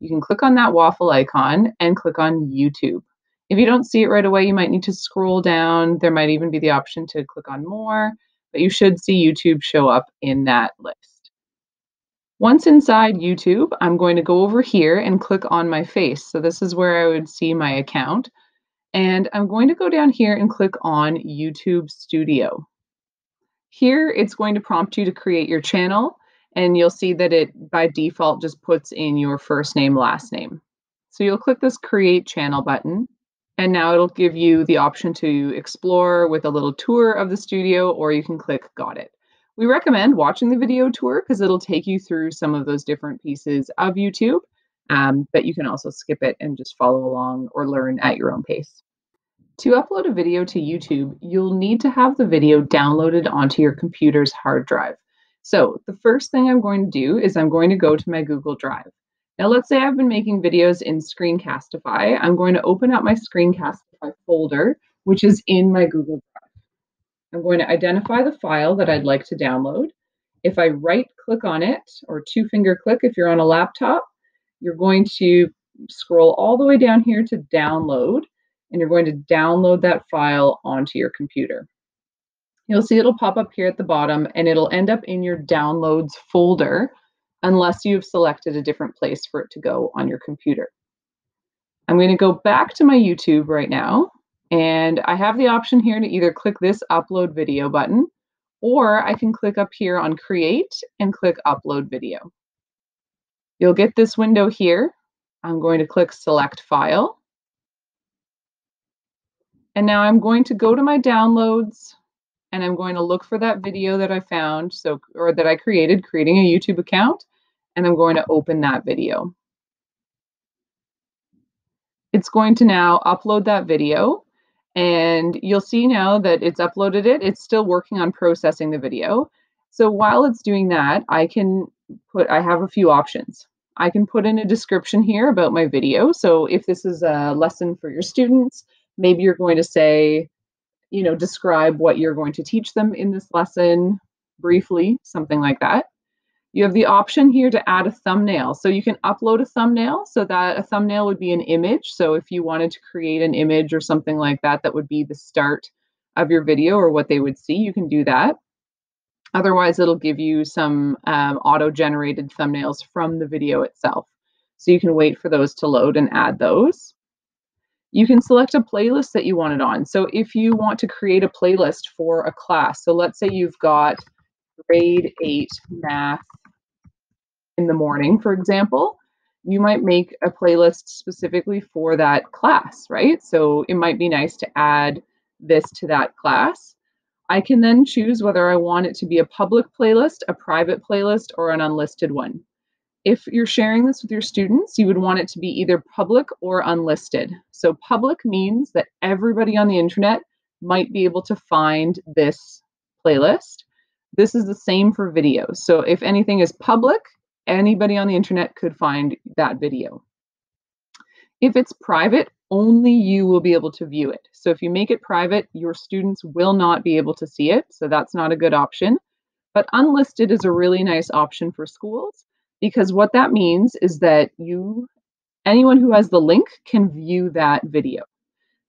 you can click on that waffle icon and click on YouTube. If you don't see it right away, you might need to scroll down. There might even be the option to click on more, but you should see YouTube show up in that list. Once inside YouTube, I'm going to go over here and click on my face. So this is where I would see my account. And I'm going to go down here and click on YouTube Studio. Here, it's going to prompt you to create your channel and you'll see that it by default just puts in your first name, last name. So you'll click this create channel button and now it'll give you the option to explore with a little tour of the studio or you can click got it. We recommend watching the video tour because it'll take you through some of those different pieces of YouTube, um, but you can also skip it and just follow along or learn at your own pace. To upload a video to YouTube, you'll need to have the video downloaded onto your computer's hard drive. So the first thing I'm going to do is I'm going to go to my Google Drive. Now let's say I've been making videos in Screencastify. I'm going to open up my Screencastify folder, which is in my Google Drive. I'm going to identify the file that I'd like to download. If I right click on it, or two finger click if you're on a laptop, you're going to scroll all the way down here to download, and you're going to download that file onto your computer. You'll see it'll pop up here at the bottom and it'll end up in your downloads folder unless you've selected a different place for it to go on your computer. I'm going to go back to my YouTube right now and I have the option here to either click this upload video button or I can click up here on create and click upload video. You'll get this window here. I'm going to click select file. And now I'm going to go to my downloads and I'm going to look for that video that I found, so or that I created, creating a YouTube account, and I'm going to open that video. It's going to now upload that video, and you'll see now that it's uploaded it. It's still working on processing the video. So while it's doing that, I can put, I have a few options. I can put in a description here about my video. So if this is a lesson for your students, maybe you're going to say, you know, describe what you're going to teach them in this lesson briefly, something like that. You have the option here to add a thumbnail. So you can upload a thumbnail so that a thumbnail would be an image. So if you wanted to create an image or something like that, that would be the start of your video or what they would see, you can do that. Otherwise, it'll give you some um, auto-generated thumbnails from the video itself. So you can wait for those to load and add those you can select a playlist that you want it on. So if you want to create a playlist for a class, so let's say you've got grade eight math in the morning, for example, you might make a playlist specifically for that class, right? So it might be nice to add this to that class. I can then choose whether I want it to be a public playlist, a private playlist, or an unlisted one if you're sharing this with your students, you would want it to be either public or unlisted. So public means that everybody on the internet might be able to find this playlist. This is the same for videos. So if anything is public, anybody on the internet could find that video. If it's private, only you will be able to view it. So if you make it private, your students will not be able to see it. So that's not a good option. But unlisted is a really nice option for schools because what that means is that you anyone who has the link can view that video.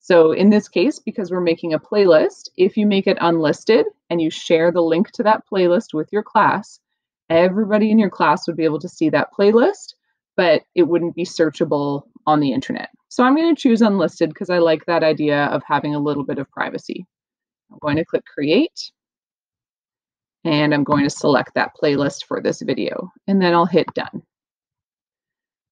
So in this case, because we're making a playlist, if you make it unlisted and you share the link to that playlist with your class, everybody in your class would be able to see that playlist, but it wouldn't be searchable on the internet. So I'm going to choose unlisted because I like that idea of having a little bit of privacy. I'm going to click create and I'm going to select that playlist for this video and then I'll hit done.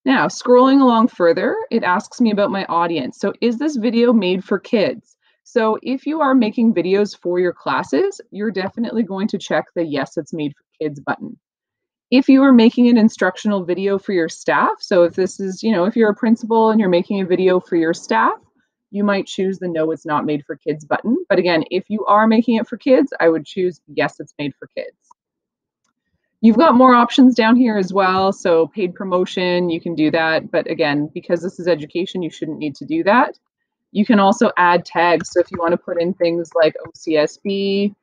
Now, scrolling along further, it asks me about my audience. So is this video made for kids? So if you are making videos for your classes, you're definitely going to check the yes, it's made for kids button. If you are making an instructional video for your staff, so if this is, you know, if you're a principal and you're making a video for your staff, you might choose the no, it's not made for kids button. But again, if you are making it for kids, I would choose yes, it's made for kids. You've got more options down here as well. So paid promotion, you can do that. But again, because this is education, you shouldn't need to do that. You can also add tags. So if you want to put in things like OCSB,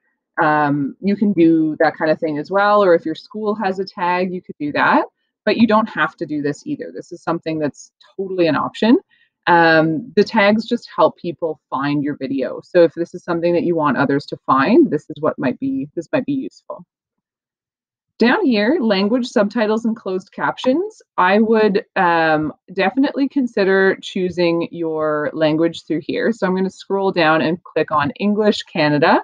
um, you can do that kind of thing as well. Or if your school has a tag, you could do that. but you don't have to do this either. This is something that's totally an option. Um, the tags just help people find your video. So if this is something that you want others to find, this is what might be this might be useful. Down here, language subtitles and closed captions, I would um, definitely consider choosing your language through here. So I'm going to scroll down and click on English Canada.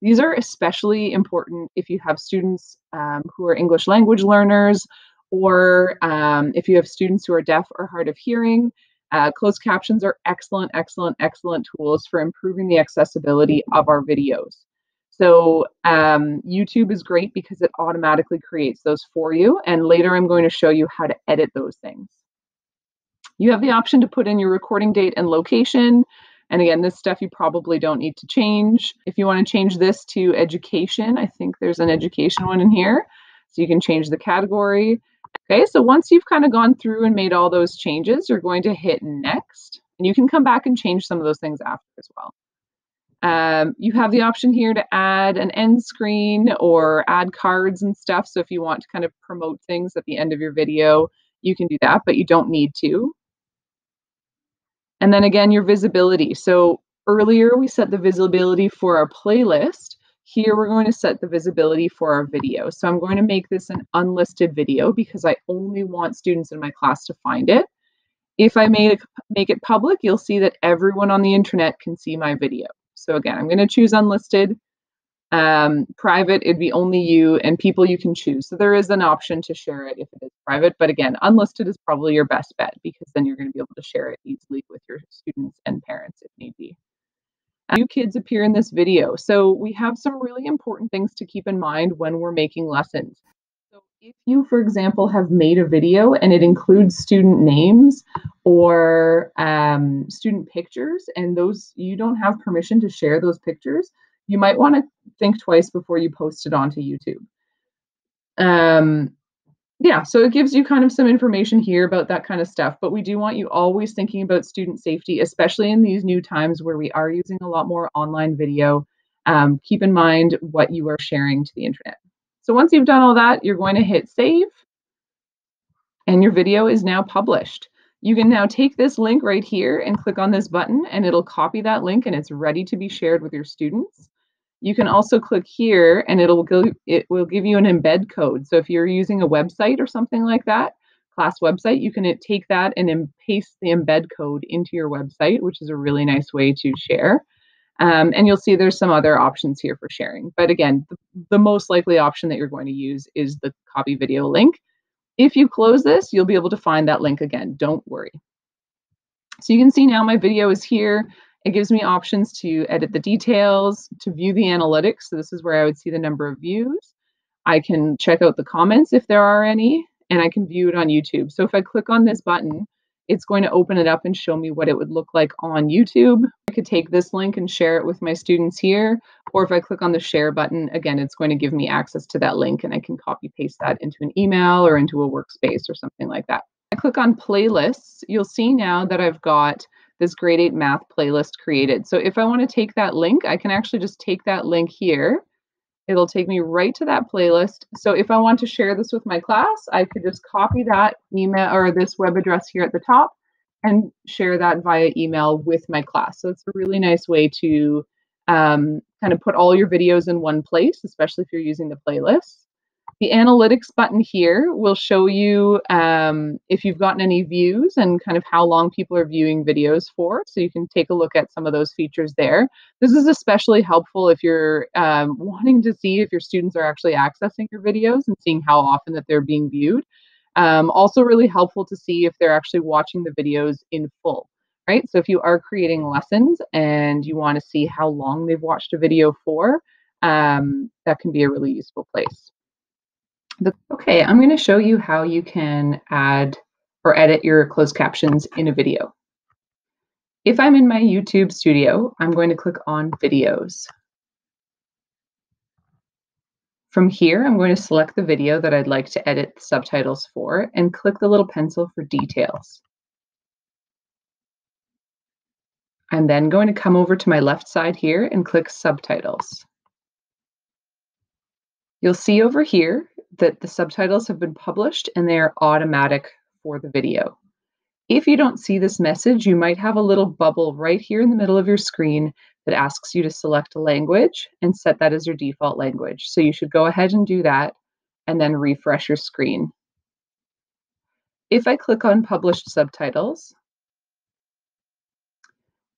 These are especially important if you have students um, who are English language learners or um, if you have students who are deaf or hard of hearing. Uh, closed captions are excellent, excellent, excellent tools for improving the accessibility of our videos. So um, YouTube is great because it automatically creates those for you. And later I'm going to show you how to edit those things. You have the option to put in your recording date and location. And again, this stuff you probably don't need to change. If you want to change this to education, I think there's an education one in here. So you can change the category. Okay, so once you've kind of gone through and made all those changes, you're going to hit next. And you can come back and change some of those things after as well. Um, you have the option here to add an end screen or add cards and stuff. So if you want to kind of promote things at the end of your video, you can do that, but you don't need to. And then again, your visibility. So earlier we set the visibility for our playlist. Here we're going to set the visibility for our video. So I'm going to make this an unlisted video because I only want students in my class to find it. If I make it, make it public, you'll see that everyone on the internet can see my video. So again, I'm going to choose unlisted. Um, private, it'd be only you and people you can choose. So there is an option to share it if it is private, but again, unlisted is probably your best bet because then you're going to be able to share it easily with your students and parents if need be. New kids appear in this video. So we have some really important things to keep in mind when we're making lessons. So if you, for example, have made a video and it includes student names or um, student pictures, and those you don't have permission to share those pictures, you might want to think twice before you post it onto YouTube. Um, yeah, so it gives you kind of some information here about that kind of stuff. But we do want you always thinking about student safety, especially in these new times where we are using a lot more online video. Um, keep in mind what you are sharing to the internet. So once you've done all that, you're going to hit save and your video is now published. You can now take this link right here and click on this button and it'll copy that link and it's ready to be shared with your students. You can also click here and it'll go, it will give you an embed code. So if you're using a website or something like that, class website, you can take that and then paste the embed code into your website, which is a really nice way to share. Um, and you'll see there's some other options here for sharing. But again, the, the most likely option that you're going to use is the copy video link. If you close this, you'll be able to find that link again. Don't worry. So you can see now my video is here. It gives me options to edit the details, to view the analytics. So this is where I would see the number of views. I can check out the comments if there are any, and I can view it on YouTube. So if I click on this button, it's going to open it up and show me what it would look like on YouTube. I could take this link and share it with my students here, or if I click on the share button, again, it's going to give me access to that link and I can copy paste that into an email or into a workspace or something like that. I click on playlists, you'll see now that I've got this grade 8 math playlist created. So if I want to take that link, I can actually just take that link here It'll take me right to that playlist. So if I want to share this with my class, I could just copy that email or this web address here at the top and share that via email with my class. So it's a really nice way to um, kind of put all your videos in one place, especially if you're using the playlist. The analytics button here will show you um, if you've gotten any views and kind of how long people are viewing videos for. So you can take a look at some of those features there. This is especially helpful if you're um, wanting to see if your students are actually accessing your videos and seeing how often that they're being viewed. Um, also really helpful to see if they're actually watching the videos in full, right? So if you are creating lessons and you want to see how long they've watched a video for, um, that can be a really useful place. Okay, I'm going to show you how you can add or edit your closed captions in a video. If I'm in my YouTube studio, I'm going to click on videos. From here, I'm going to select the video that I'd like to edit the subtitles for and click the little pencil for details. I'm then going to come over to my left side here and click subtitles. You'll see over here that the subtitles have been published and they are automatic for the video. If you don't see this message, you might have a little bubble right here in the middle of your screen that asks you to select a language and set that as your default language. So you should go ahead and do that and then refresh your screen. If I click on published subtitles,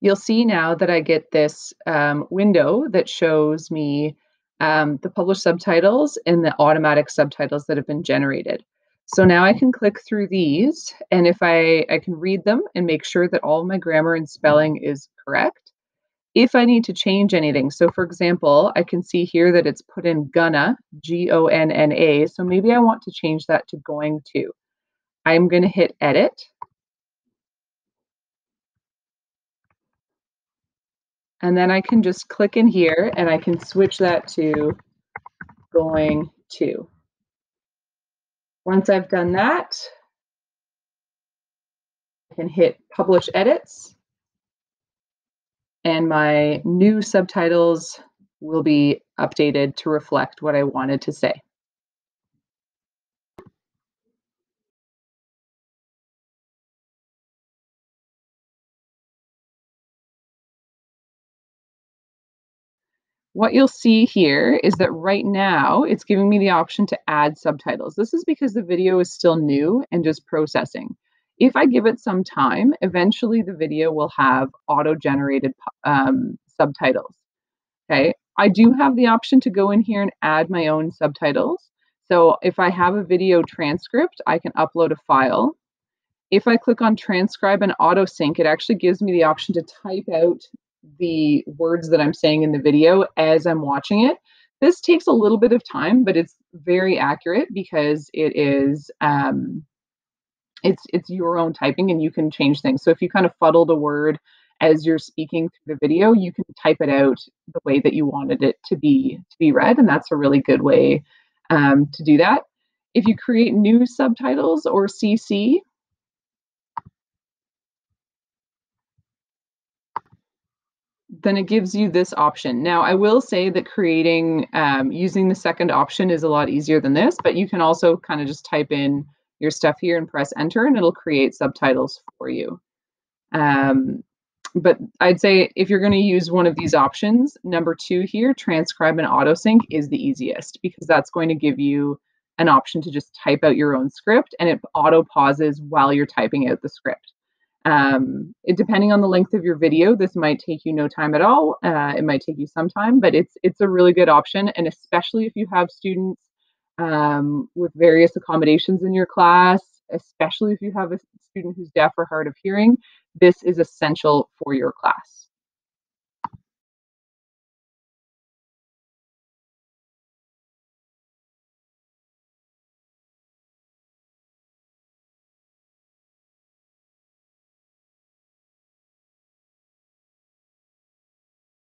you'll see now that I get this um, window that shows me um, the published subtitles and the automatic subtitles that have been generated. So now I can click through these and if I, I can read them and make sure that all my grammar and spelling is correct. If I need to change anything, so for example, I can see here that it's put in gonna, G-O-N-N-A, so maybe I want to change that to going to. I'm going to hit edit. And then I can just click in here and I can switch that to going to. Once I've done that, I can hit publish edits and my new subtitles will be updated to reflect what I wanted to say. What you'll see here is that right now it's giving me the option to add subtitles. This is because the video is still new and just processing. If I give it some time, eventually the video will have auto-generated um, subtitles. Okay, I do have the option to go in here and add my own subtitles. So if I have a video transcript, I can upload a file. If I click on transcribe and auto sync, it actually gives me the option to type out the words that I'm saying in the video as I'm watching it. This takes a little bit of time, but it's very accurate because it is um, it's it's your own typing and you can change things. So if you kind of fuddled a word as you're speaking through the video, you can type it out the way that you wanted it to be to be read, and that's a really good way um, to do that. If you create new subtitles or CC, then it gives you this option. Now, I will say that creating, um, using the second option is a lot easier than this, but you can also kind of just type in your stuff here and press enter and it'll create subtitles for you. Um, but I'd say if you're going to use one of these options, number two here, transcribe and auto sync is the easiest because that's going to give you an option to just type out your own script and it auto pauses while you're typing out the script. Um, it, depending on the length of your video, this might take you no time at all. Uh, it might take you some time, but it's it's a really good option, and especially if you have students um, with various accommodations in your class, especially if you have a student who's deaf or hard of hearing, this is essential for your class.